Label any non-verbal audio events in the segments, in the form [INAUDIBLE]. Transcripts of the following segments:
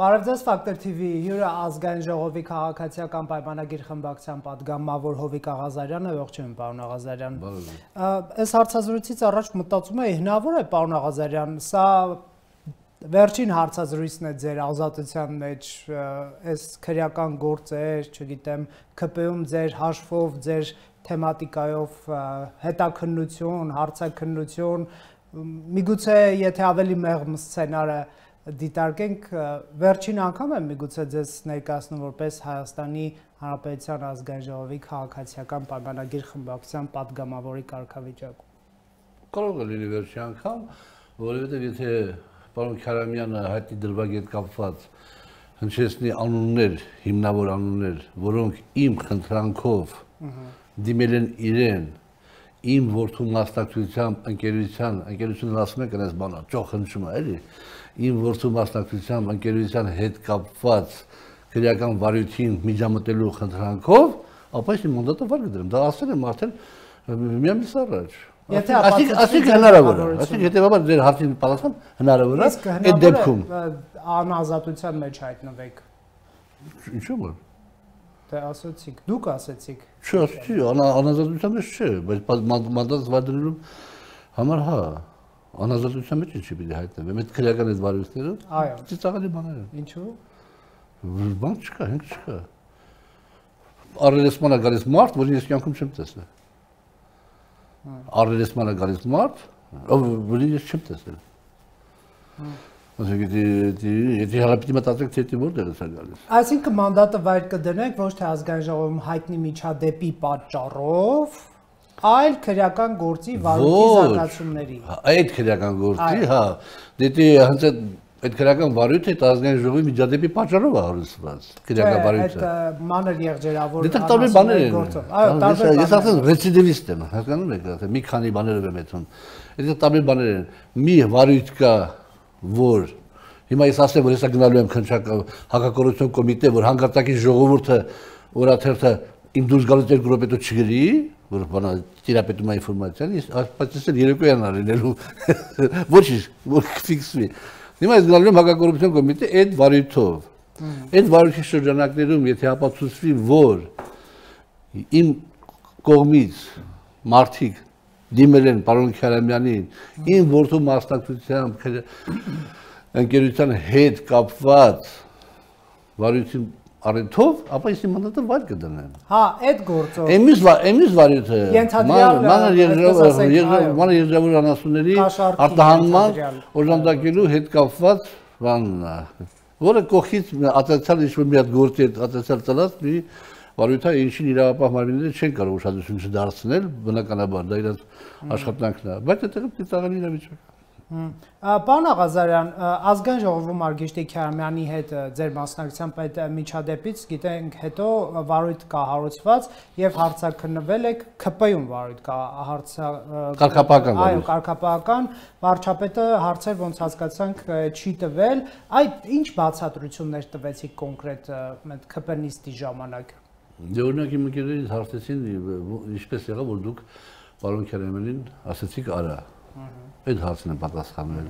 Բարև ձեզ Factor TV-ի հյուրը ազգային ժողովի քաղաքացիական պայմանագիր խմբակցության падգամավոր Հովիկ Աղազարյանը, ողջույն պարոն Աղազարյան։ Բարև։ Այս հարցազրույցից առաջ մտածում եի հնարավոր է պարոն Աղազարյան, սա Վերջին հարցազրույցն է ձեր ազատության մեջ այս քրեական գործեր, չգիտեմ, ԿՊ-ում ձեր հաշվով, ձեր թեմատիկայով հետաքննություն, հարցաքննություն, միգուցե եթե ավելի մեղմ սցենարը դիտարկենք, վերջին անգամ եմ միգուցե ձեզ ներկայացնում որպես Հայաստանի Հանրապետության ազգային ժողովի քաղաքացիական պայմանագիր խմբակցության падգամավորի կարգավիճակում։ Կարող է լինի վերջին անգամ, որովհետև եթե պարոն Քարամյանը հայտի դրվագի հետ կապված հնչեցնի անուններ, հիմնավոր անուններ, որոնք իմ խնդրանքով դիմել են իրեն իմ որդու մասնակցությամբ ընկերության, ընկերությունն ասում են կնես բանա, ճոխ հնչում է, էլի, իմ որդու մասնակցությամբ ընկերության հետ կապված քրեական վարույթին միջամտելու խնդրանքով, ապա ես իմ մանդատը վար կդրեմ։ Դա ասել եմ արդեն մի ամիս առաջ։ Եթե ասիկ հնարավոր է, ասիկ հետեւաբար ձեր հարցին պատասխան հնարավոր է այդ դեպքում անազատության մեջ հայտնվեք։ Ինչու՞ որ Դե ասացիք, դուք ասացիք։ Չի, անազատության մեջ չէ, բայց մանդատ վարդրելու համար հա անազատության մեջ ինչի պիտի հայտնվեմ, այդ քրեական այդ վարույթները։ Այո։ Ծիծաղելի բաներ են։ Ինչու։ Բան չկա, հենք չկա։ Արելեսմանա գալիս մարդ, որին ես կյանքում չեմ տեսել։ Արելեսմանա գալիս մարդ, ով ես չեմ տեսել։ Ասենք եթե հարաբերի մտածեք թե դի որտեղ է գալիս։ Այսինքն մանդատը վայր կդնեք ոչ թե ազգային ժողովում հայտնի միջադեպի պատճառով, այլ քրեական գործի վարույթի զարգացումների։ Այդ քրեական գործի, հա, դիտի հենց այդ այդ քրեական վարույթը այդ ազգային ժողովի միջադեպի պատճառով է հարուսված։ Քրեական վարույթը։ Այդ մանր եղջերավոր Դիտեք տարբեր բաներ են։ Այո, տարբեր։ Ես ասեմ ռեցիդիվիստ եմ, հասկանում եք, ասեմ մի քանի բաներով եմ այդում։ Այդ տարբեր բաներ են։ Մի վարույթ կա, որ Հիմա ես ասեմ, որ հեսա գնալու եմ քնչակ հակակորություն կոմիտե, որ հանգարտակի ժողովուրդը օրաթերթը իմ դուրս գալուց երկու րոպե դու չգրի, որ բանա տիրապետում է ինֆորմացիան, ես բայց ես երեկոյան արինելու [LAUGHS] ոչինչ, որ ֆիքսվի։ Հիմա ես գնալու եմ հակակորուպցիոն կոմիտե այդ վարույթով։ Այդ վարույթի շրջանակներում եթե ապացուցվի, որ իմ կողմից մարդիկ դիմել են պարոն Քարամյանին, իմ որդու մասնակցությամբ ընկերության հետ կապված վարույթին առիթով, ապա ես իմ մանդատը վայր կդնեմ։ Հա, այդ գործով։ Էմիս էմիս վարույթը մանր երկրավոր մանր երկրավոր անասունների արտահանման օժանդակելու հետ կապված բանն է, որը կողքից ատեցալ ինչ-որ մի հատ գործի հետ ատեցալ ծլած մի վարույթը ինչին իրավապահ մարմինները չեն կարող ուշադրություն չդարձնել, բնականաբար դա իրաց աշխատանքն է, բայց այդտեղ իրավիճակ է։ Պարոն Աղազարյան, ազգային ժողովում Արգիշտի Քյարամյանի հետ ձեր մասնակցությամբ այդ միջադեպից գիտենք հետո վարույթ կա հարուցված եւ հարցակրնվել եք ԿՊ-ում վարույթ կա հարցա կարգապահական այո կարգապահական վարչապետը հարցեր ոնց հասկացանք չի տվել այդ ինչ բացատրություններ տվեցիք կոնկրետ այդ ԿՊ-նիստի ժամանակ Դե օրինակ իմ ընկերներից հարցեցին ինչպես եղավ որ դուք պարոն Քյարամյանին ասացիք արա Այդ հարցն եմ պատասխանել։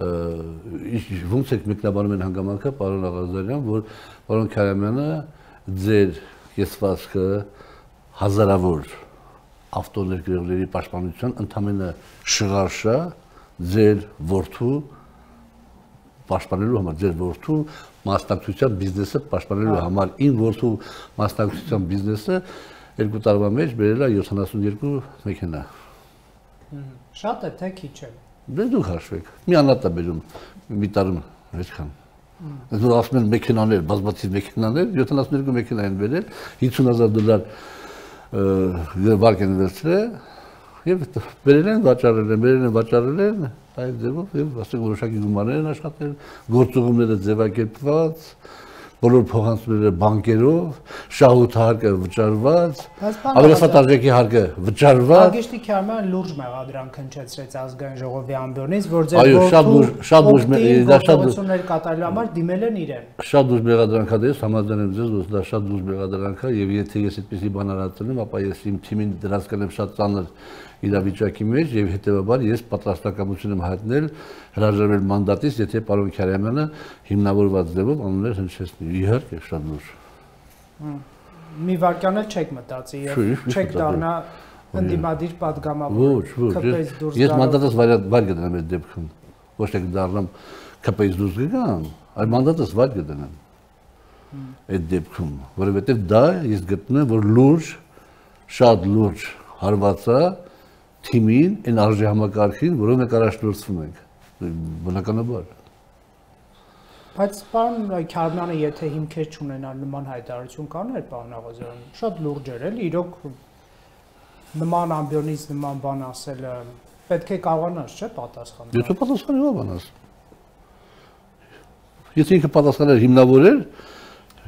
Իսկ ո՞նց եք մեկնաբանում այն հանգամանքը, պարոն Աղազարյան, որ պարոն Քարամյանը ձեր կեսվածքը հազարավոր ավտոներգրողների պաշտպանության ընդամենը շղարշա ձեր ворթու պաշտպանելու համար ձեր ворթու մասնակցության բիզնեսը պաշտպանելու համար ին ворթու մասնակցության բիզնեսը երկու տարվա մեջ բերել է 72 մեքենա։ Շատ է թե քիչ է։ Դե դուք հաշվեք։ Մի անատ է բերում մի տարում այսքան։ Այս որ ասում են մեքենաներ, բազմաթիվ մեքենաներ, 72 մեքենա են բերել, 50000 դոլար վարկ են վերցրել եւ բերել են վաճառել են, բերել են վաճառել են, այդ ձևով եւ ասենք որոշակի գումարներ են աշխատել, գործողումները ձևակերպված, բոլոր փոխանցումները բանկերով, շահութ հարկը վճարված, Բայց բան ավելացած արժեքի հարկը վճարված։ Ագեշտի Քյարմյան լուրջ մեղադրանք հնչեցրեց ազգային ժողովի ամբիոնից, որ ձեր Այո, շատ լուրջ- շատ լուրջ դա շատ լուրջ- կատարելու համար դիմել են իրեն։ Շատ դուրս մեղադրանք ա դες համաձայն եմ ձեզ, որ դա շատ դուրս մեղադրանք է եւ եթե ես այդպեսի բան արածնեմ, ապա ես իմ թիմին դրանց կնեմ շատ ծանր իրավիճակի մեջ եւ հետեւաբար ես պատրաստակամություն եմ հայտնել հրաժարվել մանդատից, եթե պարոն Քարյանը հիմնավորված ձևով անուններ հնչեցնի։ Իհարկե, շատ նոր։ Մի վարքան էլ չեք մտածի եւ չեք դառնա ընդդիմադիր падգամավոր։ Ոչ, ոչ։ Ես մանդատից վար գտնեմ այդ դեպքում։ Ոչ թե դառնամ ԿՊ-ից դուրս գնամ, այլ մանդատից վար գտնեմ այդ դեպքում, որովհետև դա ես գտնում եմ, որ լուրջ, շատ լուրջ հարվածա թիմին, այն արժի համակարգին, որով մենք առաջնորդվում ենք։ Բնականաբար։ Բայց պարոն Քյարմյանը եթե հիմքեր չունենար նման հայտարարություն կաներ, պարոն Աղազարյան, շատ լուրջ էր էլի, իրոք նման ամբիոնից նման բան ասելը պետք է կարողանաս, չէ, պատասխանել։ Եթե պատասխանը ո՞վ անաս։ Եթե ինքը պատասխաներ հիմնավորել, ես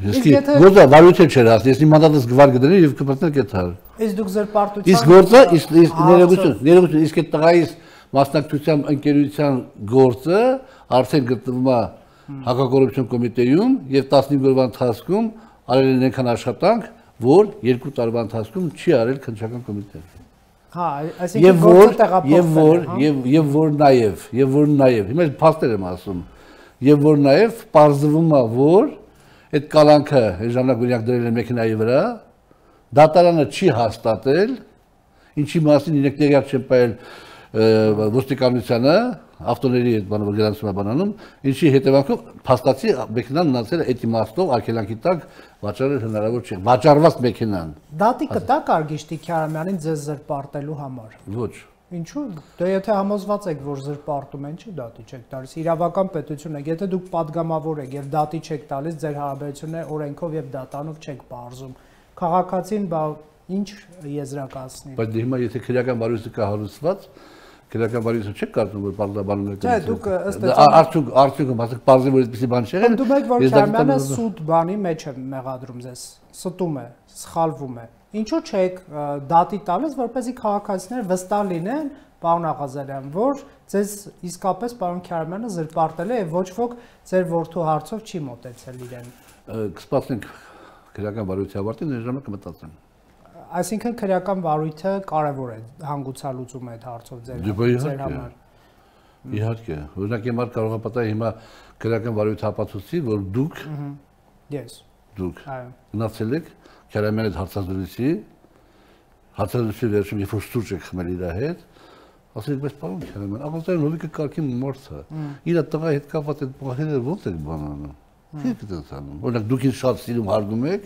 Իսկ եթե- գործը վարույթը չէր ասի, ես իմ մանդատս գվար կդնեի եւ կպրտներ կեթար։ Իսկ դուք ձեր պարտության Իսկ գործը, իսկ ներողություն, ներողություն, իսկ այդ տղայիս մասնակցությամբ ընկերության գործը արդեն գտնվում է հակակոռուպցիոն կոմիտեում եւ 15 օրվա ընթացքում արել են այնքան աշխատանք, որ երկու տարվա ընթացքում չի արել քննչական կոմիտեն։ Հա, Եվ այսինքն որ գործը տեղափոխվել եւ որ է, հա։ եւ եւ որ նաեւ եւ որ նաեւ հիմա փաստեր եմ ասում եւ որ նաեւ parzվում է որ այդ կալանքը ժամանակ գունյակ դրել են մեքենայի վրա դատարանը չի հաստատել ինչի մասին իրենք տեղյակ չեն պայել ոստիկանությանը ավտոների այդ բանը որ գրանցում է բանանում ինչի հետևանքով փաստացի մեքենան մնացել է այդ իմաստով արկելանքի տակ վաճառել հնարավոր չէ վաճառված մեքենան Դատի կտակ Արգիշտի Քյարամյանին ձեզ զրպարտելու համար։ ոչ Ինչու՞։ Դե եթե համոզված եք, որ զրպարտում են, չի դատի չեք տալիս։ Իրավական պետություն եք, եթե դուք падգամավոր եք եւ դատի չեք տալիս, ձեր հարաբերությունները օրենքով եւ դատանով չեք բարձում։ Քաղաքացին բա ինչ եզրակացնի։ Բայց դե հիմա եթե քրեական վարույթը կա հարուցված, քրեական վարույթը չէ կարծում որ պարտաբանումը կա։ Չէ, դուք ըստ արդյունք արդյունքը ասեք բարձր որ այդպեսի բան չեղել։ Ընդդեմ եք որ Շամյանը սուտ բանի մեջ է մեղադրում ձեզ։ Ստում է, սխալվում է։ Ա Ինչու՞ չեք դատի տալիս, որպեսզի քաղաքացիները վստահ լինեն, պարոն Աղազարյան, որ ձեզ իսկապես պարոն Քյարմյանը զրպարտել է եւ ոչ ոք ձեր որդու հարցով չի մտածել իրեն։ Կսպասենք քրեական վարույթի ավարտին, այն ժամանակ կմտածեմ։ Այսինքն քրեական վարույթը կարևոր է հանգուցալուծում այդ հարցով ձեր Դե, ձեր համար։ Իհարկե, օրինակ եմ կարող եմ պատահել հիմա քրեական վարույթ հապացուցի, որ դուք Yes, դուք այո։ գնացել եք Քերամեն այդ հարցազրույցի հարցազրույցի վերջում երբ որ սուրճ եք խմել իր հետ, ասել եք, բայց պարոն Քերամեն, աղազային լովիկը կարգի մարդ է։ Իր տղայի հետ կապված այդ բաները ո՞նց եք բանանում։ Քիք դասանում։ Օրինակ դուք ինձ շատ սիրում հարգում եք,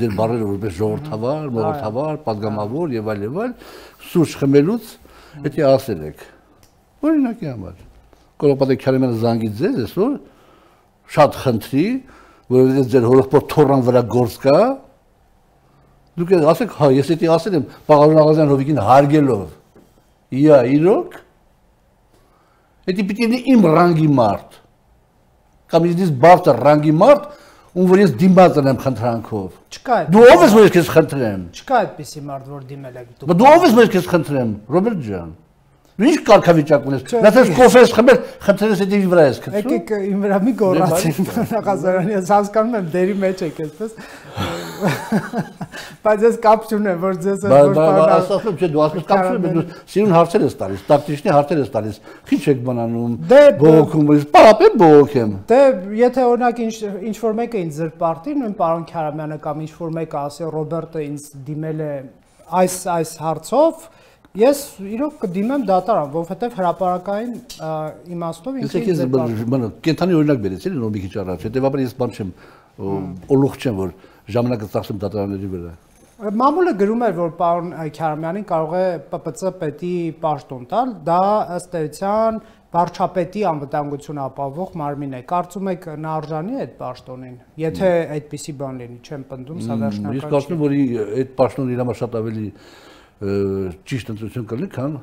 դեր բարերը որպես ժողովրդավար, ժողովրդավար, падգամավոր եւ այլ եւ այլ սուրճ խմելուց եթե ասել եք։ Օրինակի համար։ Կոլոպատը Քերամենը զանգի ձեզ այսօր շատ խնդրի, որովհետեւ ձեր հորոքփոթ թորան վրա գործ կա, Դուք եք ասեք, հա, ես դա ասել եմ Պաղարոն Աղազյան Հովիկին հարգելով։ Իա, իրոք։ Դա պիտի լինի իմ ռանգի մարդ։ Կամ ինձ բարձր ռանգի մարդ, ում որ ես դիմաց եմ խնդրանքով։ Չկա այդ Դու ով ես որ ես քեզ խնդրեմ։ չկա այդպիսի մարդ, որ դիմել դուք։ Բա դու ով ես որ ես քեզ խնդրեմ, Ռոբերտ ջան։ Դու ինչ կարգավիճակ ունես։ Չէ, Նա թես կոֆե ես խմել, խնդրես դա վրա ես քցում։ Եկեք իմ վրա մի գոռացին Դե, Նախազարյանի, ես հասկանում եմ դերի մեջ եք այսպես։ Բայց ես կապ չունեմ, որ ձեզ Բա որ բա բանա- ասում չէ դու ասես կապ չունես, դու սիրուն հարցեր ես տալիս, տակտիչնի հարցեր ես տալիս։ Քիչ եք բանանում։ Դե, բողոքում ես, պապե բողոքեմ։ Դե եթե օրինակ ինչ ինչ որ մեկը ինձ զրպարտի, նույն պարոն Քարամյանը կամ ինչ որ մեկը ասի Ռոբերտը ինձ դիմել է այս այս հարցով, ես իրոք կդիմեմ դատարան, որովհետև հրաապարակային իմաստով Ես ինքը եկես ինձ զրպարտի։ բանը կենթանի օրինակ բերեցի, նոր մի քիչ առաջ։ Հետեւաբար ես բան չեմ օլուխ չեմ որ ժամանակը ծախսեմ դատարանների վրա։ Մամուլը գրում էր, որ պարոն Քարամյանին կարող է ՊՊՑ պետի պաշտոն տալ, դա ըստ էության վարչապետի անվտանգություն ապահովող մարմին է։ Կարծում եք նա արժանի է այդ պաշտոնին։ Եթե այդպիսի բան լինի, չեմ պնդում, սա Ես վերջնական չի։ կարծում եմ որ այդ պաշտոնը իր համար շատ ավելի ճիշտ ընտրություն կլինի, քան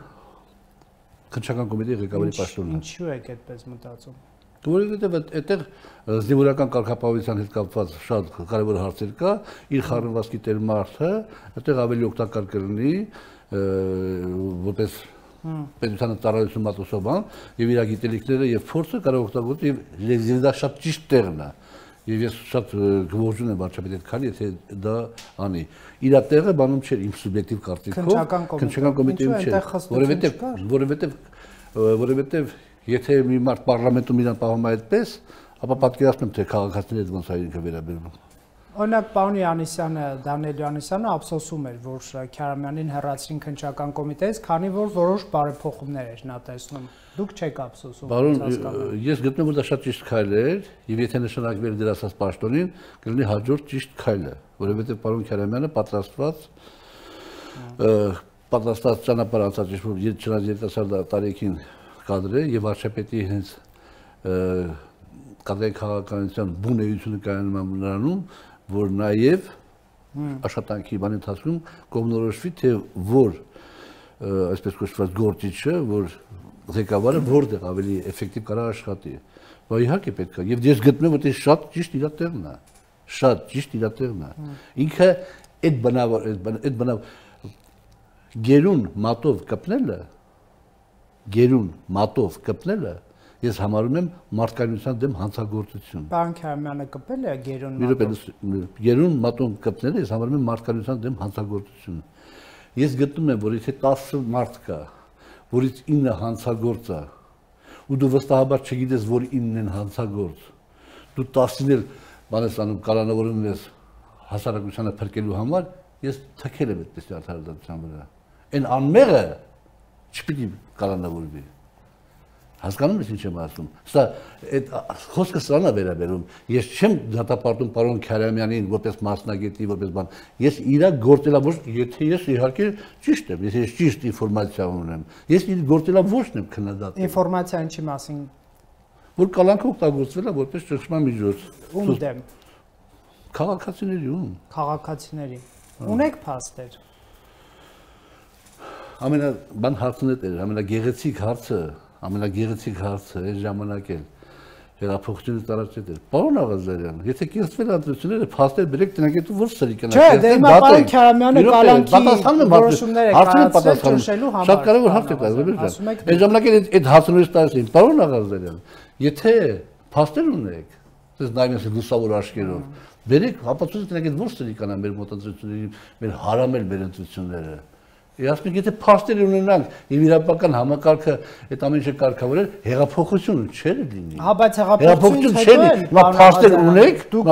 քնչական կոմիտեի ղեկավարի պաշտոնը։ Ինչու եք այդպես մտածում։ Որովհետև այդտեղ զինվորական կարգապահության հետ կապված շատ կարևոր հարցեր կա, իր խառնվածքի տեր մարդը այդտեղ ավելի օգտակար կլինի որպես պետությանը ծառայություն մատուցող բան եւ իր գիտելիքները եւ փորձը կարող օգտագործել եւ դա շատ ճիշտ տեղն է եւ ես շատ գողջուն եմ վարչապետի հետ քանի եթե դա անի իր տեղը բանում չէր իմ սուբյեկտիվ կարծիքով քնչական կոմիտեում չէր որովհետեւ որովհետեւ որովհետեւ եթե մի մարդ պարլամենտում իրան պահում է այդպես ապա պատկերացնում թե քաղաքացիների հետ ոնց է ինքը վերաբերվում Օրինակ պարոն Յանիսյանը, Դանիել Յանիսյանը ափսոսում էր, որ Քյարամյանին հերացրին քնչական կոմիտեից, քանի որ որոշ բարեփոխումներ էր նա տեսնում։ Դուք չեք ափսոսում։ Պարոն, ես գտնեմ որ դա շատ ճիշտ քայլ էր, եւ եթե նշանակվեր դրա ասած պաշտոնին, կլինի հաջորդ ճիշտ քայլը, որովհետեւ պարոն Քյարամյանը պատրաստված պատրաստած ճանապարհ անցած չնայած երիտասարդ տարիքին կադրը եւ վարչապետի հենց կադրի քաղաքականության բուն էությունը կայանում նրանում, որ նաև աշխատանքի բանի ընթացքում կողմնորոշվի թե որ այսպես կոչված գործիչը, որ ղեկավարը որտեղ ավելի էֆեկտիվ կարող աշխատի։ Բայց իհարկե պետք է եւ ես գտնում եմ որ դա շատ ճիշտ իր տեղն է։ Շատ ճիշտ իր տեղն է։ Ինքը այդ բնավ այդ բնավ գերուն մատով կպնելը գերուն մատով կպնելը ես համարում եմ մարդկայնության դեմ հանցագործություն։ Պարոն Քարամյանը կպել է Գերուն մատոն։ Գերուն մատոն կպնել ես համարում եմ մարդկայնության դեմ հանցագործություն։ Ես գտնում եմ, որ եթե 10 մարդ կա, որից 9-ը հանցագործ է, ու դու վստահաբար չգիտես, որ 9-ն են հանցագործ, դու 10-ին էլ բանես անում կալանավորում ես հասարակությանը փրկելու համար, ես թքել եմ այդպես արդարադատության վրա։ Այն անմեղը չպիտի կալանավորվի։ Հասկանում ես ինչ եմ ասում։ Սա այդ խոսքը սրանա վերաբերում։ Ես չեմ դատապարտում պարոն Քարամյանին որպես մասնագետի, որպես բան։ Ես իրա գործելավոր, եթե ես իհարկե ճիշտ եմ, եթե ես ճիշտ ինֆորմացիա ունեմ, ես իր գործելավորն եմ քննադատում։ Ինֆորմացիա ինչի մասին։ Որ կալանքը օգտագործվել է որպես ճշմարտ միջոց։ Ում դեմ։ Քաղաքացիների ում։ Քաղաքացիների։ Ունեք փաստեր ամենա բան հարցն է, ամենագեղեցիկ հարցը ամենագեղեցիկ հարցը այս ժամանակ էլ հեղափոխությունը տարածել էր։ Պարոն Աղազարյան, եթե կիրծվել ընտրությունները փաստեր բերեք այդ ո՞ր սրի կնա։ Չէ, դե հիմա պարոն Քարամյանը կալանքի որոշումները պատասխանում։ Շատ կարևոր հարց է դա։ Այս ժամանակ էլ այդ հարցը տարածին։ Պարոն Աղազարյան, եթե փաստեր ունեք, դες նայում եք լուսավոր աչքերով, բերեք հապացույց տնակ այդ ո՞ր սրի կնա մեր մոտընտրությունների, մեր հարամել մեր ընտրությունները։ Ասում եթե փաստեր ունենանք եւ իրապական համակարգը այդ ամեն ինչը կարգավորել, հեղափոխություն չէր լինի։ Հա, բայց հեղափոխություն չէր Հիմա փաստեր ունեք, դուք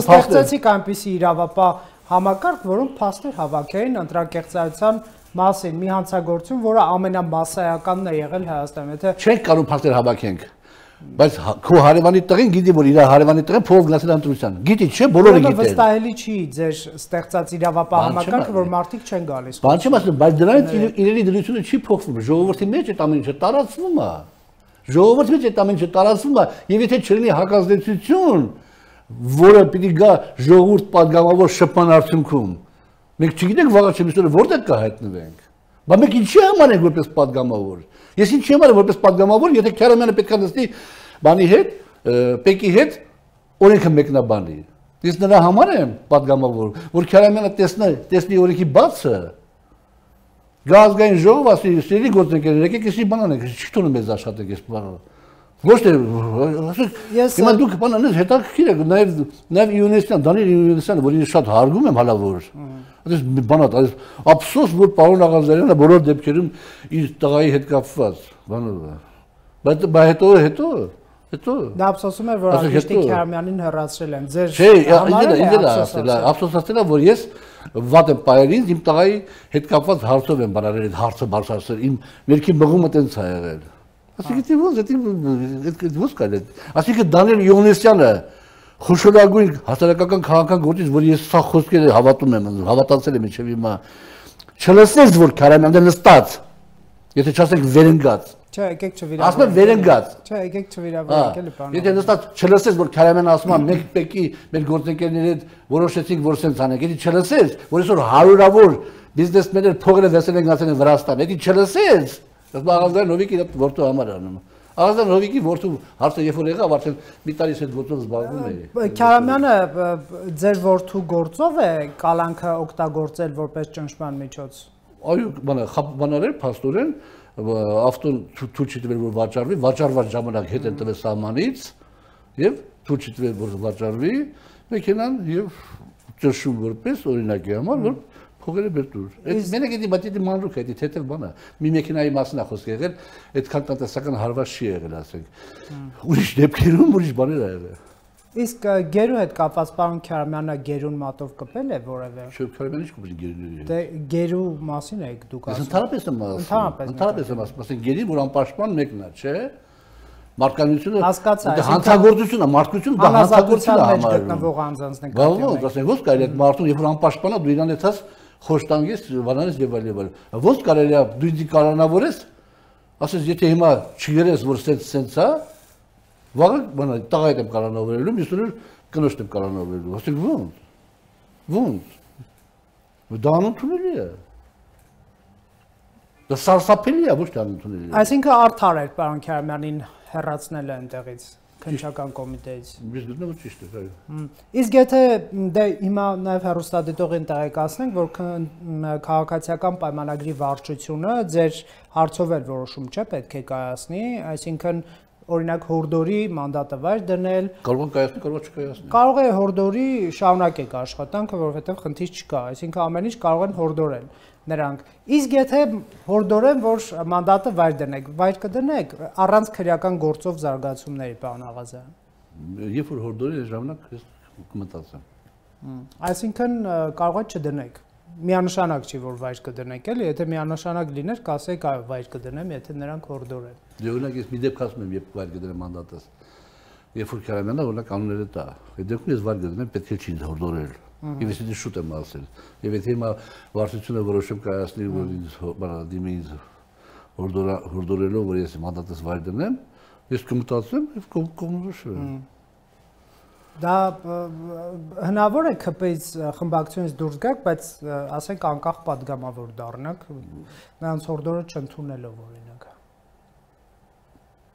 ստեղծեցիք այնպիսի իրավապահ համակարգ, որոնք փաստեր հավաքեին ընտրակեղծարության մասին մի հանցագործություն, որը ամենամասսայականն է եղել Հայաստանում։ Եթե չենք կարող փաստեր հավաքենք բայց հա- քո հարևանի տղեն գիտի որ իր հարևանի տղեն փող գնացել ընտրության գիտի չէ բոլորը գիտեն վստահելի չի ձեր ստեղծած իրավապահամակարգը որ մարդիկ չեն գալիս բան չեմ ասում բայց դրանից իրերի դրությունը չի փոխվում ժողովրդի մեջ այդ ամենը տարածվում է ժողովրդի մեջ այդ ամենը տարածվում է եւ եթե չլինի հակազդեցություն որը պիտի գա ժողովուրդ падգամավոր շփման արդյունքում մենք չգիտենք վաղը չմիշտ որտեղ կհայտնվենք բայց մենք ինչի համար ենք որպես падգամավոր Ես ինչի համար եմ որպես падգամավոր, եթե Քյարամյանը պետքա նստի բանի հետ, պեկի հետ օրենքը մեկնաբանի։ Ես նրա համար եմ падգամավոր, որ Քյարամյանը տեսնի, տեսնի օրենքի բացը։ Գազգային ժողով ասի, «Սիրելի գործընկերներ, եկեք էսի բանանեք, չի թողնի մեզ աշխատեք այս բանը»։ Ոչ թե ասեք, հիմա դուք բան անես, հետաքրքիր է, նաև նաև Յունեսյան, Դանիել Յունեսյանը, որին շատ հարգում եմ հալավոր։ Այս բանա, այս ափսոս, որ պարոն Աղազարյանը բոլոր դեպքերում իր տղայի հետ կապված, բանով։ Բայց բա հետո հետո Հետո դա ափսոսում է որ Աղիշտի Քյարամյանին հեռացրել են։ Ձեր Չէ, ինձ ինձ ասել, ափսոսացել է որ ես վատ եմ պայել իմ տղայի հետ կապված հարցով եմ բանալել այդ հարցը բարձրացրել։ Իմ ներքի մղումը տենց է եղել։ Ասիկա ո՞նց է, դա ո՞նց կա դա։ Ասիկա Դանիել Յոնեսյանը խոշորագույն հասարակական քաղաքական գործիչ, որ ես սա խոսքերը հավատում եմ, հավատացել եմ ինչեւ հիմա չլսես որ Քարամյանը նստած։ Եթե չասենք վերընկած։ Չէ, եկեք չվիրավորենք։ Ասում եմ վերընկած։ Չէ, եկեք չվիրավորենք էլի բանը։ Եթե նստած չլսես որ Քարամյանը ասում է մեկ պեկի մեր գործընկերների հետ որոշեցինք որ սենց անենք, եթե չլսես, որ այսօր հարյուրավոր բիզնեսմեններ փողերը վեսել են գացել են Վրաստան, եթե չլսես, Ես բաղազդար նովիկ իր որդու համար անում։ Աղազան Հովիկի որդու հարցը երբ որ եղավ, արդեն մի տարի այդ գործով զբաղվում էի։ Քարամյանը ձեր որդու գործով է կալանքը օգտագործել որպես ճնշման միջոց։ Այո, բանը բաներել փաստորեն ավտոն ցույց տվել որ վաճառվի, վաճառված ժամանակ հետ են տվել սահմանից եւ ցույց տվել որ վաճառվի մեքենան եւ ճշում որպես օրինակի համար որ փողերը բերտուր։ Այդ մենակ էդի բատիտի մանրուկ է, էդի թեթև բանը։ Մի մեքենայի մասն է խոսք եղել, այդքան տնտեսական հարված չի եղել, ասենք։ Ուրիշ դեպքերում ուրիշ բաներ ա եղել։ Իսկ գերու հետ կապված պարոն Քյարմյանը գերուն մատով կպել է որևէ։ Չէ, Քյարմյանը ինչ կպել գերուների։ Դե գերու մասին եք դուք ասում։ Ընդհանրապես եմ ասում։ Ընդհանրապես եմ ասում, ասեն գերի, որ անպաշտպան մեկն է, չէ՞ մարդկանությունը դա հանցագործություն է, մարդկությունը դա հանցագործություն է համարում։ Գտնվող անձանց նկատի։ Բավական, ասենք, ո՞ց կարելի է մարդուն, երբ որ անպաշտպան է, դու իրան եթաս խոշտանգես, վանանես եւ այլ եւ այլ։ Ո՞ց կարելի է դու կանանավորես, ասես, եթե հիմա չգերես, որ սենց սենց է, վաղը բանա տաղայդ եմ կանանավորելու, մյուս օրը կնոշտ եմ կանանավորելու։ Ասենք ո՞նց։ Ո՞նց։ Դա անընդունելի է։ Դա սարսափելի է, ոչ թե անընդունելի Այսինքն արդար էր պարոն Քյարմյանին հեռացնելը այնտեղից քնչական կոմիտեից։ Ես գտնում եմ ճիշտ է, այո։ Իսկ եթե դե հիմա նաև հերոստատիտողին տեղեկացնենք, որ քաղաքացիական պայմանագրի վարչությունը ձեր հարցով էլ որոշում չէ պետք է կայացնի, այսինքն օրինակ հորդորի մանդատը վայր դնել։ Կարող է կայացնել, կարող չկայացնել։ Կարող է հորդորի շարունակեք աշխատանքը, որովհետև խնդիր չկա, այսինքն ամեն ինչ կարող են հորդորել նրանք։ Իսկ եթե հորդորեն, որ մանդատը վայր դնեք, վայր կդնեք առանց քրեական գործով զարգացումների, պարոն Աղազյան։ Երբ որ հորդորի ժամանակ ես կմտածեմ։ Այսինքն կարող է չդնեք միանշանակ չի որ վայր կդնեք էլի, եթե միանշանակ լիներ, կասեք այո, վայր կդնեմ, եթե նրանք հորդորեն։ Դե օրինակ ես մի դեպք ասում եմ, երբ վայր կդնեմ մանդատս։ Երբ որ Քարամյանը օրինակ անունները տա, այդ դեպքում ես վայր կդնեմ, պետք է չի հորդորել։ Եվ ես դու շուտ եմ ասել։ Եվ եթե հիմա վարչությունը որոշում կայացնի, որ ինձ բանա դիմի ինձ հորդորելով, որ ես մանդատս վայր դնեմ, ես կմտածեմ եւ կողմնորոշվեմ։ Դա հնարավոր է քպից խմբակցությունից դուրս գաք, բայց ասենք անկախ падգամավոր դառնաք, նրանց հորդորը չընդունելով օրինակ։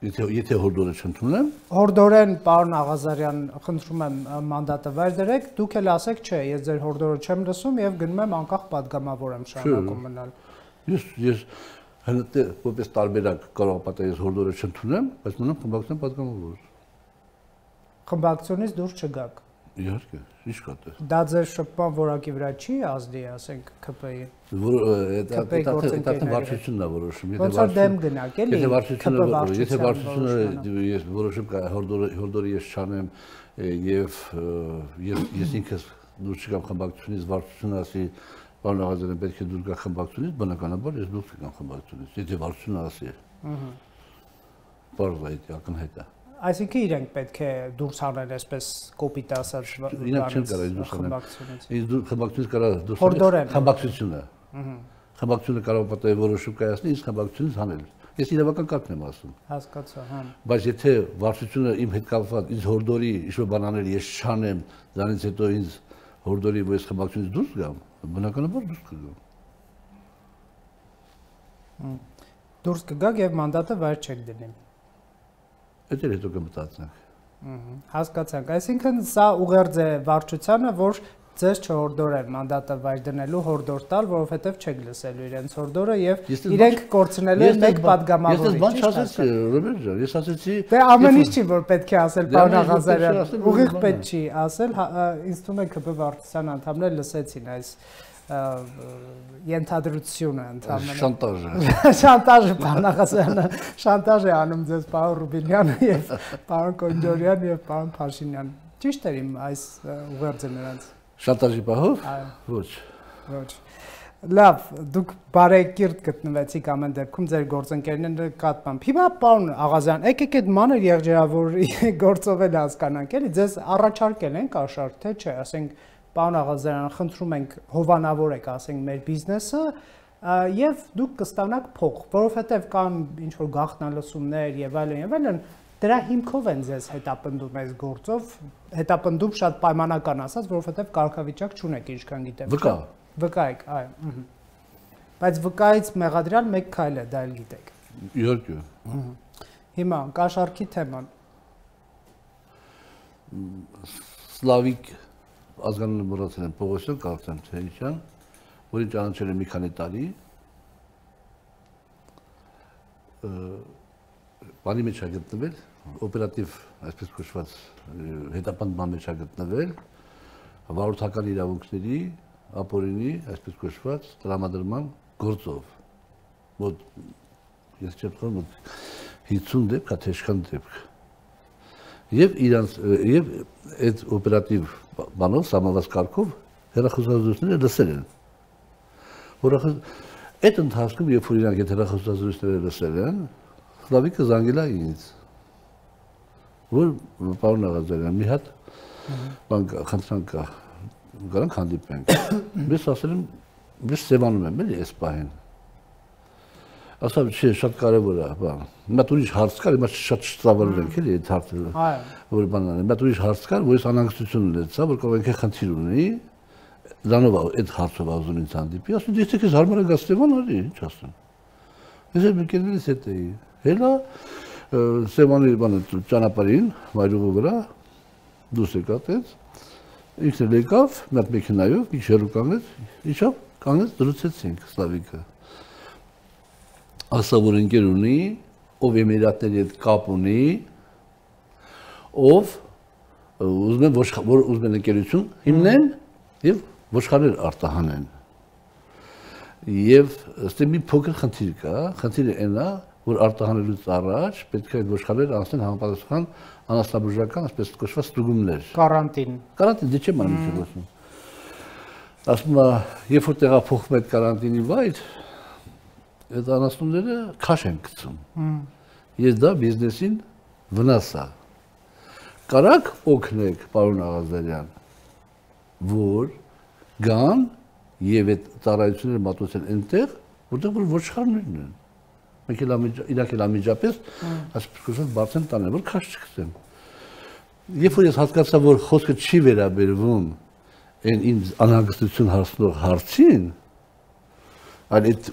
Եթե եթե հորդորը չընդունեմ։ Հորդորեն, պարոն Աղազարյան, խնդրում եմ մանդատը վերդրեք, դուք էլ ասեք, չէ, ես ձեր հորդորը չեմ լսում եւ գնում եմ անկախ падգամավոր եմ շարունակում մնալ։ Ես ես հենց որպես տարբերակ կարող պատահի ես հորդորը չընդունեմ, բայց մնում խմբակցության падգամավոր։ Խմբակցությունից դուրս չգաք։ Իհարկե ի՞նչ կա դե։ Դա ձեր շփման որակի վրա չի ազդի, ասենք ԿՊ-ի։ Որ դա դա վարչությունն է որոշում, եթե վարչություն դեմ գնաք, էլի։ Եթե վարչությունը, եթե վարչությունը ես որոշում կա հորդորը հորդորը ես չանեմ եւ ես ես ինքս դուրս չգամ խմբակցությունից վարչությունը ասի բան աղազանը պետք է դուրս գա խմբակցությունից, բնականաբար ես դուրս կգամ խմբակցությունից, եթե վարչությունը ասի։ Ահա։ Բարձր է, ակնհայտ է։ Այսինքն իրենք պետք է դուրս հանեն այսպես կոպիտ ասած իրենք չեն կարող դուրս հանեն։ դու խմբակցությունից կարող դուրս հանեն խմբակցությունը։ Խմբակցությունը կարող պատահի որոշում կայացնի, իսկ խմբակցությունից հանել։ Ես իրավական կարգն եմ ասում։ Հասկացա, հա։ Բայց եթե վարչությունը իմ հետ կապված ինձ հորդորի ինչ-որ բանաներ ես չանեմ, դրանից հետո ինձ հորդորի, որ ես խմբակցությունից դուրս գամ, բնականաբար դուրս կգամ։ Դուրս կգաք եւ մանդատը վայր չեք դնի։ Այդ էլ հետո կմտածենք։ Հասկացանք։ Այսինքն սա ուղերձ է վարչությանը, որ ձեզ չհորդորեն մանդատը վայր դնելու հորդոր տալ, որովհետև չեք լսելու իրենց հորդորը եւ իրենք կորցնելու են մեկ падգամավորիչ։ Ես բան չասեցի, Ռոբերտ ջան, ես ասեցի Դե ամեն ինչ չի որ պետք է ասել դե պարոն Աղազարյան։ Ուղիղ պետք չի ասել, հա- ինձ թվում է ԿՊ վարչության անդամները լսեցին այս ենթադրությունը ընդհանրապես շանտաժը [LAUGHS] շանտաժը բանախասյանը շանտաժ է անում ձեզ պարոն Ռուբինյանը եւ պարոն Կոնդորյան եւ պարոն Փաշինյան ճիշտ էր իմ այս ուղերձը նրանց շանտաժի բահով ոչ ոչ լավ դուք բարեկիրթ գտնվեցիք ամեն դեպքում ձեր գործընկերները կատմամբ հիմա պարոն Աղազյան եկեք այդ մանր եղջերավորի գործով էլ հասկանանք էլի ձեզ առաջարկել են կաշառք թե չէ ասենք պարոն Աղազարյան, խնդրում ենք հովանավորեք, ասենք, մեր բիզնեսը եւ դուք կստանաք փող, որովհետեւ կան ինչ որ գաղտնալսումներ եւ այլն եւ այլն, դրա հիմքով են ձեզ հետապնդում այս գործով, հետապնդում շատ պայմանական ասած, որովհետեւ կարգավիճակ չունեք, ինչքան գիտեմ։ Վկա։ Վկա եք, այո։ Բայց վկայից մեղադրյալ մեկ քայլ է, դա էլ գիտեք։ Իհարկե։ Հիմա կաշառքի թեման։ Սլավիկ ազգանունը մոռացել եմ Պողոսյան կարծեմ թե ինչան, որին ճանաչել եմ մի քանի տարի, բանի մեջ է գտնվել, օպերատիվ, այսպես կոչված, հետապնդման մեջ է գտնվել վարորդական իրավունքների ապօրինի, այսպես կոչված, տրամադրման գործով։ Ոտ ես չեմ խորում 50 դեպք, հա թեժքան դեպք։ Եվ իրանց եւ այդ օպերատիվ բանով սամավաց կարգով հերախոսազրույցները լսել են։ Որը այդ ընթացքում երբ որ իրանք այդ հերախոսազրույցները լսել են, Սլավիկը զանգել է ինձ։ Որ պարոն Աղազարյան, մի հատ բան խնդրանք կա, գարանք հանդիպենք։ Ես ասել եմ, ես սևանում եմ, էլի այս պահին։ Ասա, չէ, շատ կարևոր է, բան։ Մատ ուրիշ հարց կար, հիմա շատ շտավարել ենք, էլի այդ հարցը։ Այո։ Որ բանն է, մատ ուրիշ հարց կար, որ ես անհանգստություն ունեցա, որ կարող ենք խնդիր ունենի, դրանով այդ հարցով ազում ինձ հանդիպի, ասում, դե ես հարմար եք Ստեվան արի, ինչ ասեմ։ Ես մի կերպից հետ էի։ Հելա Սևանի բանը ճանապարհին, վայրուղու վրա դուրս այդպես ինքն էլ եկավ մեր մեքենայով, մի շերու կանգնեց, իջավ, կանգնեց, դրուցեցինք Սլավիկը։ Ասա որ ընկեր ունի, ով Էմիրատների հետ կապ ունի, ով ուզում են որ ուզում են ընկերություն հիմնեն եւ ոչխարներ արտահանեն։ Եվ ըստ մի փոքր խնդիր կա, խնդիրը այն է, որ արտահանելուց առաջ պետք է այդ ոչխարները անցնեն համապատասխան անաստաբուժական, այսպես կոչված ստուգումներ։ Կարանտին։ Կարանտին դե չեմ անում չգոսում։ Ասում է, երբ որ տեղափոխվում այդ կարանտինի վայր, այդ անաստումները քաշ են գցում։ Ես դա բիզնեսին վնաս է։ Կարակ օգնեք, պարոն Աղազարյան, որ գան եւ այդ ծառայությունները մատուցեն այնտեղ, որտեղ որ ոչխարներն են մեկ էլ իրաք էլ ամիջապես ասպրկուսով բարձեն տանել, որ քաշ չկսեմ։ Երբ որ ես հասկացա, որ խոսքը չի վերաբերվում այն ինձ անհանգստություն հարցնող հարցին, այլ այդ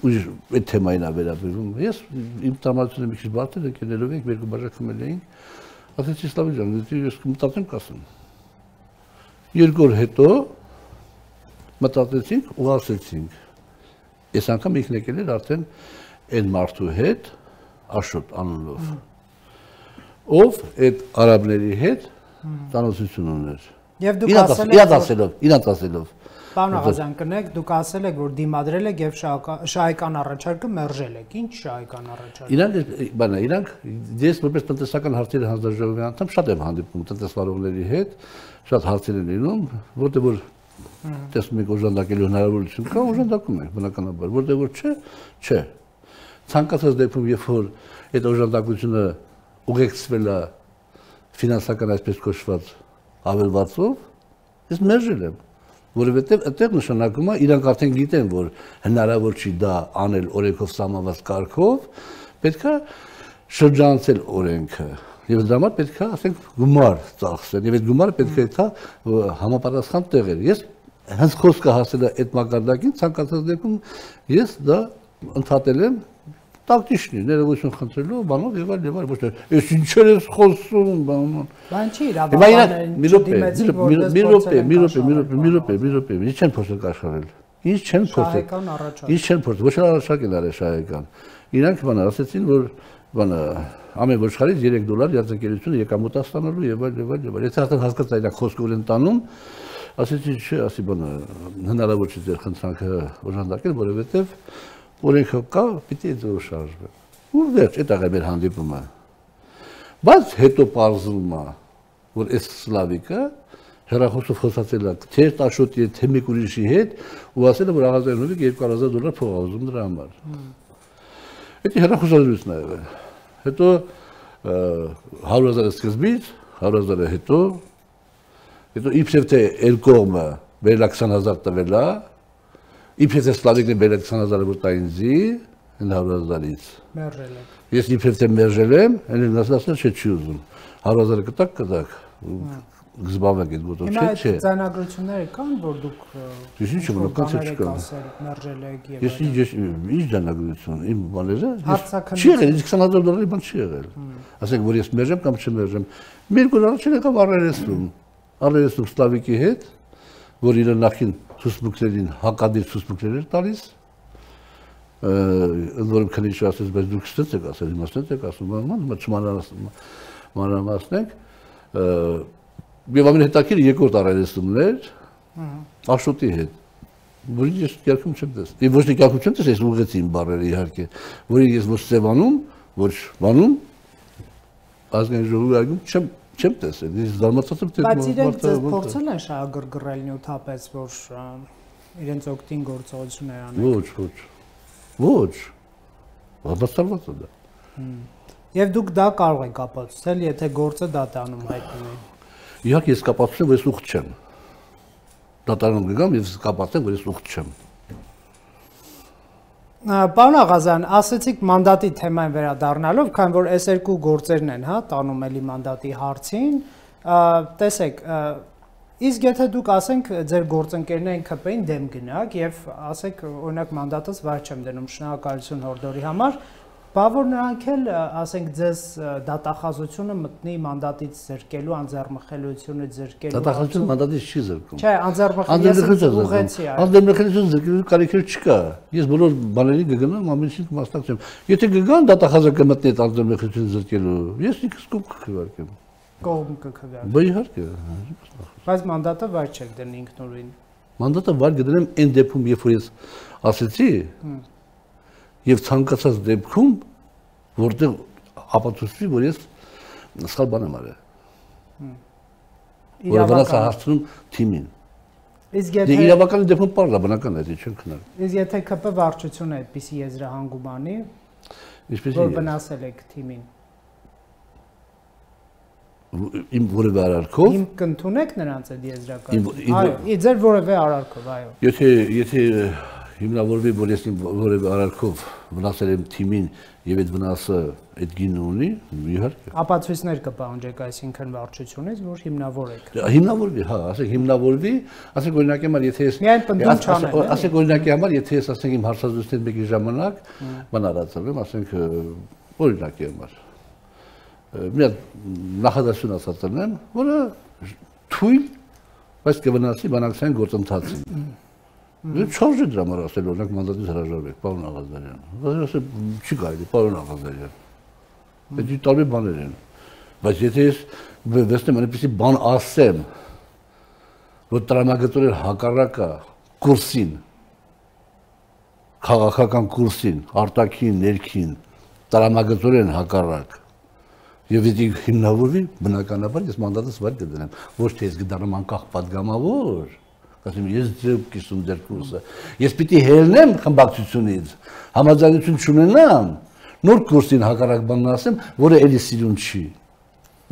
այդ թեմային է վերաբերվում։ Ես իմ տրամադրությունը մի քիչ բարձր եկելով ենք, երկու բաժակ խմել էինք, ասեցի Սլավի ջան, դու ես մտածեմ կասեմ։ Երկու օր հետո մտածեցինք ու ասեցինք։ Այս անգամ ինքն եկել էր արդեն այն մարդու հետ Աշոտ անունով ով այդ արաբների հետ ծանոթություն ուներ եւ դուք ասել եք իրանց ասելով իրանց ասելով Պարոն Աղազյան, կնեք, դուք ասել եք, որ դիմադրել եք եւ շահեկան առաջարկը մերժել եք։ Ինչ շահեկան առաջարկ։ Իրանք, բանա, իրանք ես որպես տնտեսական հարցերի հանձնաժողովի անդամ շատ եմ հանդիպում տնտեսվարողների հետ, շատ հարցեր են լինում, որտեղ որ տեսնում եք օժանդակելու հնարավորություն կա, օժանդակում ենք բնականաբար, որտեղ որ չէ, չէ ցանկացած դեպքում երբ որ այդ օժանդակությունը ուղեկցվել է ֆինանսական այսպես կոչված ավելվածով, ես մերժել եմ որովհետև այդտեղ նշանակում է իրանք արդեն գիտեն որ հնարավոր չի դա անել օրենքով սահմանված կարգով պետքա շրջանցել օրենքը եւ դրա համար պետքա ասենք գումար ծախսել եւ այդ գումարը պետք է թա համապատասխան տեղեր ես հենց խոսքը հասել է այդ մակարդակին ցանկացած դեպքում ես դա ընդհատել եմ տակտիշնի, ներողություն խնդրելու, բանով եւ այլ եւ այլ ոչ թե ես ինչեր ես խոսում, բանոն։ Բան չի իրավաբաններին մի րոպե, մի րոպե, մի րոպե, մի րոպե, մի րոպե, մի րոպե, ինչ չեն փոխել աշխարհել։ Ինչ չեն առաջարկ։ Ինչ չեն փոխել, ոչ առաջարկ են արել շահեկան։ Իրանք բանը ասեցին, որ բանը ամեն ոչխարից 3 դոլար յարցակերությունը եկամուտ ստանալու եւ այլ եւ այլ եւ այլ։ Եթե արդեն հասկացա իրանք խոսքով են տանում, ասեցի չէ, ասի բանը հնարավոր չի ձեր խնդրանքը օժանդակել, որովհետեւ օրենքը կա, պիտի դու շարժվի։ Ու վերջ, այդ աղա մեր հանդիպումը։ Բայց հետո parzվում է, որ այս սլավիկը հերախոսով խոսացել է թե Տաշոտի թե մեկ ուրիշի հետ ու ասել է որ Աղազարյանովիկ 2000 դոլար փող ուզում դրա համար։ Դա հերախոսազրույցն է։ Հետո 100.000-ը սկզբից, 100.000-ը հետո, հետո իբրև թե երկու կողմը վերելա 20000 տվել է, իբրև թե սլավիկն բերել 20000-ը որ տա ինձի 900000-ից։ Մերժել եք։ Ես իբրև թե մերժել եմ, այնն ասել չէ չի ուզում։ 100000-ը կտակ կտակ։ զբաղվեք այդ գործով, չէ՞։ չէ։ Ձայնագրությունները կան, որ դուք Ես ինչ չգիտեմ, կոնցեպտ չկա։ Մերժել եք եւ Ես ինչ ինչ ձայնագրություն, իմ բաները։ Չի եղել, ինձ 20000 դոլարի բան չի եղել։ Ասենք որ ես մերժեմ կամ չմերժեմ։ երկու օր առաջ եկավ առերեսում։ Առերեսում Սլավիկի հետ, որ իր նախին ցուսմուկներին հակադիր ցուսմուկներ էր տալիս ընդ որում քնի չասես, բայց դուք ստեց եք ասել, իմաստ եք ասում, ման մանրամասնենք, եւ ամեն հետաքրիր երկրորդ առայրեցումներ Աշոտի հետ որին ես կերքում չեմ տես։ Եվ ոչ կերքում չեմ տես, ես ուղղեցի իմ բառերը իհարկե, որին ես ոչ ծևանում, ոչ բանում ազգային ժողովի այգում չեմ չեմ տեսել։ Ես զարմացած եմ թե Բայց իրենք ձեզ փորձել են շահագրգռել նյութապես, որ իրենց օգտին գործողություններ անեն։ Ոչ, ոչ։ Ոչ։ Բացառված է դա։ Եվ դուք դա կարող եք ապացուցել, եթե գործը դատանում հայտնում եք։ Իհարկե ես կապացուցեմ, որ ես ուղղ չեմ։ Դատարանում գամ եւ կապացեմ, որ ես ուղղ չեմ։ Պարոն Աղազյան, ասացիք մանդատի թեմային վերադառնալով, քան որ այս երկու գործերն են, հա, տանում էլի մանդատի հարցին, տեսեք, իսկ եթե դուք ասենք ձեր գործընկերներին ԿՊ-ին դեմ գնաք եւ ասեք օրինակ մանդատս վար չեմ դնում շնորհակալություն հորդորի համար, Բա որ նրանք էլ, ասենք, ձեզ դատախազությունը մտնի մանդատից զրկելու, անձեռմխելիությունը զրկելու։ Դատախազությունը մանդատից չի զրկում։ Չէ, անձեռմխելիությունը ուղեցի է։ Անձեռմխելիությունը զրկելու կարիքեր չկա։ Ես բոլոր բաների կգնամ, ամեն ինչին կմասնակցեմ։ Եթե կգան դատախազը կմտնի անձեռմխելիությունը զրկելու, ես ինքս կողմ կքվարկեմ։ Կողմ կքվարկեմ։ Բա իհարկե։ Բայց մանդատը վայր չեք դնի ինքնուրույն։ Մանդատը վայր կդնեմ այն դեպքում, երբ որ ես ասեցի, եւ ցանկացած դեպքում որտեղ ապացուցվի, որ ես սխալ բան եմ արել։ Որ վրաս հասցնում թիմին։ Իսկ եթե Դե իրավական դեպքում parla բնական է, չեն քնար։ Իսկ եթե ԿՊ վարչությունը այդպիսի եզրահանգում անի, ինչպես որ վնասել եք թիմին իմ որևէ արարքով իմ կընդունեք նրանց այդ եզրակացությունը այո ձեր որևէ արարքով այո եթե եթե հիմնավորվի, որ ես որևէ արարքով վնասել եմ թիմին եւ այդ վնասը այդ գինը ունի, իհարկե։ Ապացույցներ կպահանջեք այսինքն վարչությունից, որ հիմնավոր եք։ Հիմնավորվի, հա, ասեք հիմնավորվի, ասեք օրինակի համար, եթե ես Միայն պնդում չանել։ Ասեք օրինակի համար, եթե ես ասենք իմ հարցազրույցների մեկի ժամանակ բան արածել եմ, ասենք օրինակի համար։ Մի հատ նախադասություն ասածել եմ, որը թույլ բայց կվնասի բանակցային գործընթացին Դու 4 դրամ առասել օրինակ մանդատից հրաժարվեք, պարոն Աղազարյան։ Ղազարյանը չի կարելի, պարոն Աղազարյան։ Պետք է տարբեր բաներ են։ Բայց եթե ես վստեմ այնպեսի բան ասեմ, որ տրամագծորեն հակառակը կուրսին, քաղաքական կուրսին, արտաքին, ներքին, տրամագծորեն հակառակ, Եվ եթե հիմնավորվի, բնականաբար ես մանդատս վար կդնեմ, ոչ թե ես կդառնամ անկախ падգամավոր, ասում ես ձեր կիսում ձեր կուրսը։ Ես պիտի հելնեմ խմբակցությունից, համաձայնություն չունենամ, նոր կուրսին հակառակ բանն ասեմ, որը էլի սիրուն չի,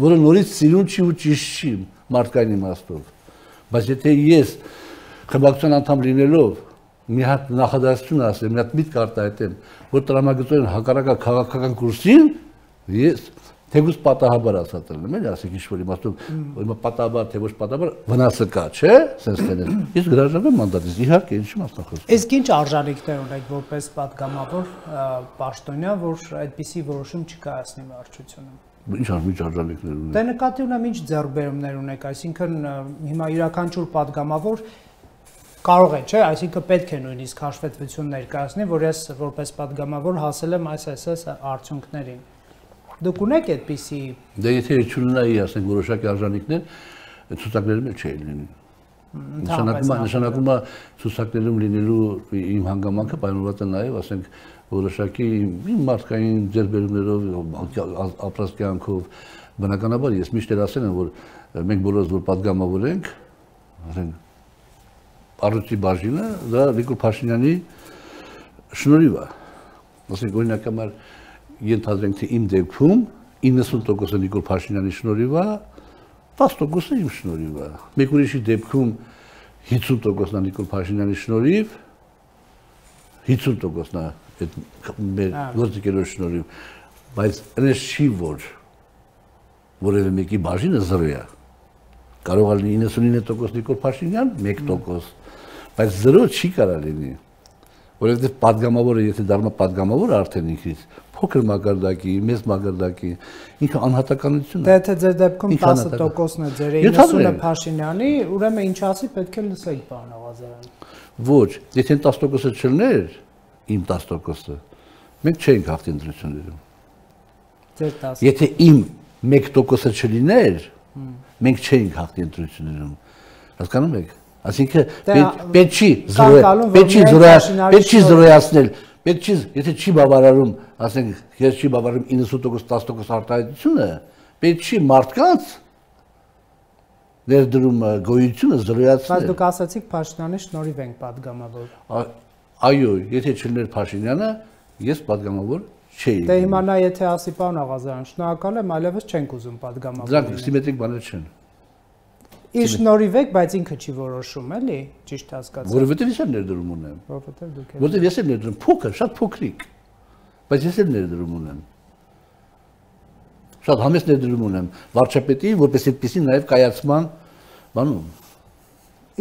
որը նորից սիրուն չի ու ճիշտ չի մարդկային իմաստով։ Բայց եթե ես խմբակցության անդամ լինելով մի հատ նախադասություն ասեմ, մի հատ միտք արտահայտեմ, որ տրամագծորեն հակառակա քաղաքական կուրսին, ես թեգուս պատահաբար ասած ելնում են, ասեք ինչ-որ իմաստով, հիմա պատահաբար թե ոչ պատահաբար վնասը կա, չէ, sense տենել։ Ես գրաժանվեմ մանդատից, իհարկե, ինչի մասն խոսքը։ Իսկ ինչ արժանիքներ ունեք որպես падգամավոր պաշտոնյա, որ այդպիսի որոշում չկայացնի վարչությունը ինչ ամիջ արժանիքներ ունեն։ Դե նկատի ունեմ ինչ ձեռբերումներ ունեք, այսինքն հիմա յուրաքանչյուր падգամավոր կարող է, չէ, այսինքն պետք է նույնիսկ հաշվետվություն ներկայացնի, որ ես որպես падգամավոր հասել եմ այս այս այս արդյունքներին։ Դուք ունեք այդպիսի Դե եթե չունենայի, ասենք, որոշակի արժանինքներ, ցուցակներում էլ չէին լինի։ Նշանակում է, նշանակում է ցուցակներում լինելու իմ հանգամանքը պայմանված է նաև, ասենք, որոշակի իմ մարդկային ձերբերումներով, ապրած կյանքով, բնականաբար ես միշտ էլ ասել եմ, որ մենք բոլորս որ падգամավոր ենք, ասենք առողջի բաժինը դա Նիկոլ Փաշինյանի շնորհիվ է։ Ասենք օրինակ համար ենթադրենք, թե իմ դեպքում 90%-ը Նիկոլ Փաշինյանի շնորհիվ է, 10%-ը իմ շնորհիվ է։ Մեկ ուրիշի դեպքում 50%-ն Նիկոլ Փաշինյանի շնորհիվ, 50%-ն այդ մեր գործիքերով շնորհիվ, բայց այնպես չի որ որևէ մեկի բաժինը զրոյ է։ Կարող է լինի 99% Նիկոլ Փաշինյան, 1%, բայց զրո չի կարող լինի։ Որովհետև падգամավորը, եթե դառնա падգամավոր արդեն ինքից, փոքր մակարդակի, մեծ մակարդակի ինքը անհատականություն է։ Դե թե ձեր դեպքում 10%-ն է ձեր 90-ը Փաշինյանի, ուրեմն ինչ ասի պետք է լսեք բան Աղազարյան։ Ոչ, եթե 10%-ը չլներ, իմ 10%-ը, մենք չէինք հաղթի ընտրություններում։ Ձեր 10։ Եթե իմ 1%-ը չլիներ, մենք չէինք հաղթի ընտրություններում։ Հասկանում եք։ Այսինքն պետք չի զրոյ, պետք չի զրոյ, պետք չի զրոյացնել, Պետք չի, եթե չի բավարարում, ասենք, ես չի բավարարում 90% 10% արտահայտությունը, պետք չի մարդկանց ներդրումը, գոյությունը զրոյացնել։ Բայց դուք ասացիք Փաշինյանի շնորհիվ ենք падգամավոր։ Այո, եթե չլներ Փաշինյանը, ես падգամավոր չէի։ Դե հիմա նա եթե ասի պարոն Աղազարյան, շնորհակալ եմ, այլևս չենք ուզում падգամավոր։ Դրանք սիմետրիկ բաներ չեն։ Իր շնորհիվ եք, բայց ինքը չի որոշում, էլի, ճիշտ հասկացա։ Որովհետև ես էլ ներդրում ունեմ։ Որովհետև դուք եք։ Որովհետև ես էլ ներդրում փոքր, շատ փոքրիկ։ Բայց ես էլ ներդրում ունեմ։ Շատ համեստ ներդրում ունեմ վարչապետի, որպես այդպեսի նաև կայացման բանում։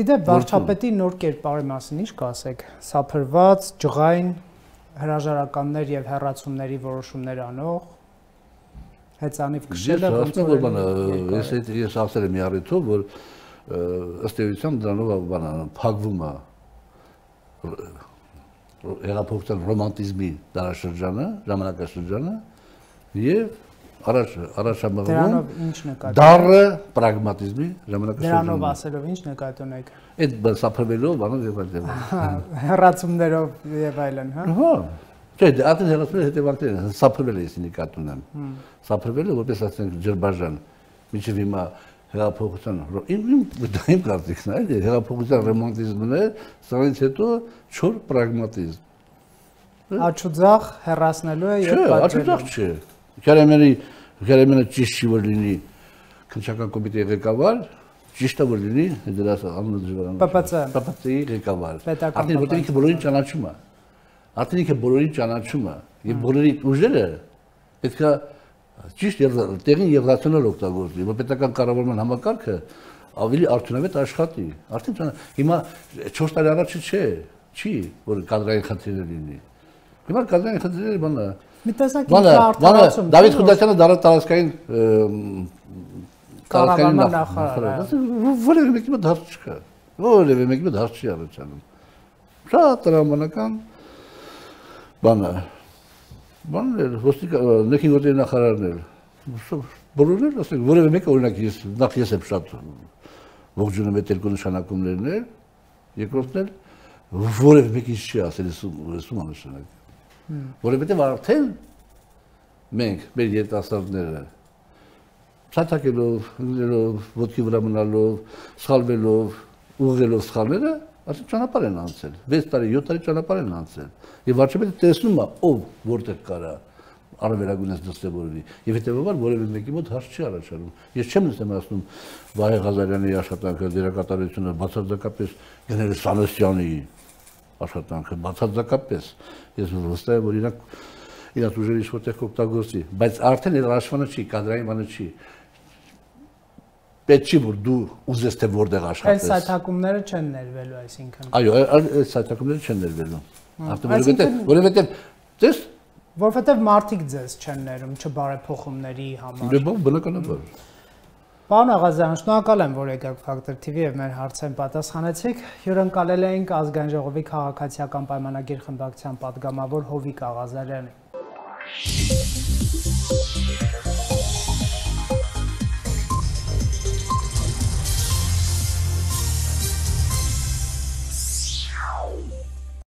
Իդեպ վարչապետի նոր կերպարի մասին ինչ կասեք։ Սափրված, ջղայն հրաժարականներ եւ հերացումների որոշումներ անող հեծանիվ քշելը ոնց որ բանը ես ես ասել եմ իարիթով որ ըստ էության դրանով բանը փակվում է հեղափոխության ռոմանտիզմի դարաշրջանը, ժամանակաշրջանը եւ առաջ առաջամղվում Դրանով ինչ նկատի։ Դարը պրագմատիզմի ժամանակաշրջանը։ Դրանով ասելով ինչ նկատի ունեք։ Այդ սափրվելով բանով եւ այլն։ Հեռացումներով եւ այլն, հա։ Հա։ Չէ, դե ատեն հերացնել հետևանքներ են, սափրվել է ունեմ։ Սափրվել է որպես ասենք ջրբաժան։ Միջև հիմա հեղափոխության իմ իմ կարծիքն է, հեղափոխության ռոմանտիզմն է, սրանից հետո չոր պրագմատիզմ։ Աչուձախ հեռացնելու է եւ պատժելու։ Չէ, աչուձախ չէ։ Քերեմենի Քերեմենը ճիշտ չի որ լինի քնչական կոմիտեի ղեկավար, ճիշտ է որ լինի դրա անունը դժվարանում։ ՊՊՑ։ ՊՊՑ-ի ղեկավար։ Պետական Արդեն որտեղ ինքը բոլորին ճանաչում է արդեն ինքը բոլորին ճանաչում է եւ բոլորի ուժերը պետքա ճիշտ եւ տեղին եւ ռացիոնալ օգտագործի, որ պետական կառավարման համակարգը ավելի արդյունավետ աշխատի։ Արդեն հիմա 4 տարի առաջ չէ, չի, որ կադրային խնդիրներ լինի։ Հիմա կադրային խնդիրները բանը Մի տեսակ ինքը արդարացում։ Դավիթ Խուդասյանը դարը տարածքային կառավարման նախարարը։ Որևէ մեկի մոտ հարց չկա։ Որևէ մեկի մոտ հարց չի առաջանում։ Շատ տրամաբանական բանը բաններ ոստիկ ներքին գործերի նախարարն էր բոլորն էլ ասենք որևէ մեկը օրինակ ես նախ ես եմ շատ ողջունում եմ երկու նշանակումներն էլ երկրորդն էլ որևէ մեկի չի ասել ես ուսում անշանակ որովհետև արդեն մենք մեր երիտասարդները ցածակելով, ընկնելով, ոտքի վրա մնալով, սխալվելով, ուղղելով սխալները, ասել ճանապարհ են անցել 6 տարի 7 տարի ճանապարհ են անցել եւ վարչապետը տեսնում է ով որտեղ կարա արվերագունես դստեվորվի եւ հետեւաբար որևէ մեկի մոտ հարց չի առաջանում ես չեմ ասում Վահե Ղազարյանի աշխատանքը դերակատարությունը բացարձակապես գները Սանոսյանի աշխատանքը բացարձակապես ես վստահ եմ որ իրանք իրանք ուժերի ինչ-որտեղ կօգտագործի բայց արդեն այդ հաշվանը չի կադրային բանը չի պետք չի որ դու ուզես թե որտեղ աշխատես։ Այս սայթակումները չեն ներվելու, այսինքն։ Այո, այս սայթակումները չեն ներվելու։ Որովհետև որովհետև դες որովհետև մարդիկ ձեզ չեն ներում չբարեփոխումների համար։ Դե բնականաբար։ Պարոն Աղազյան, շնորհակալ եմ, որ եկաք Factor TV եւ մեր հարցերին պատասխանեցիք։ Հյուրընկալել էինք ազգային ժողովի քաղաքացիական պայմանագիր խմբակցության падգամավոր Հովիկ Աղազարյանին։